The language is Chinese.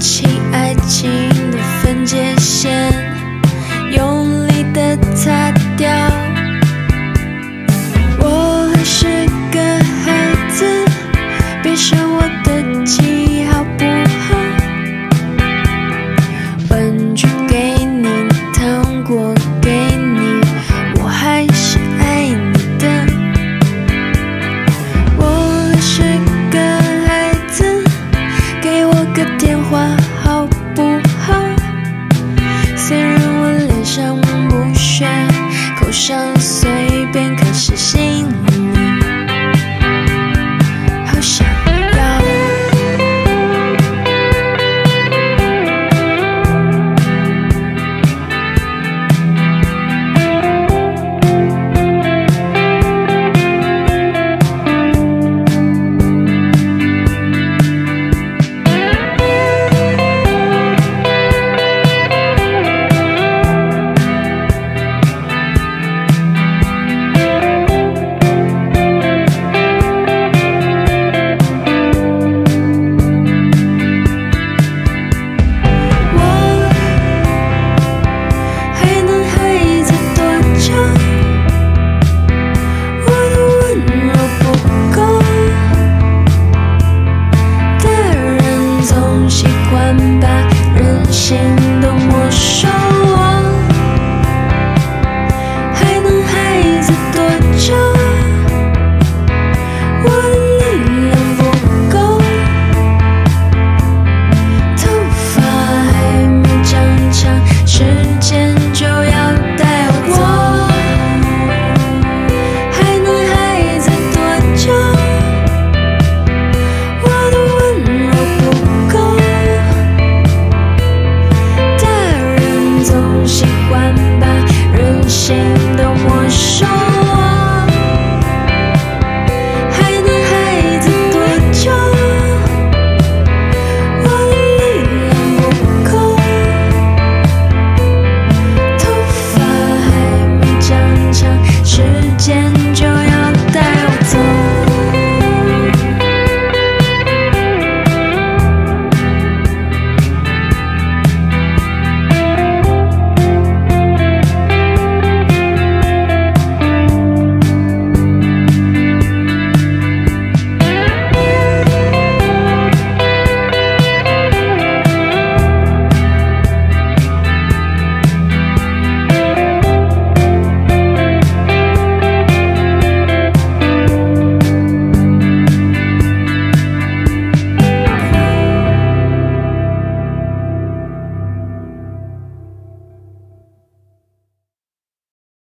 起爱情的分界线。shine.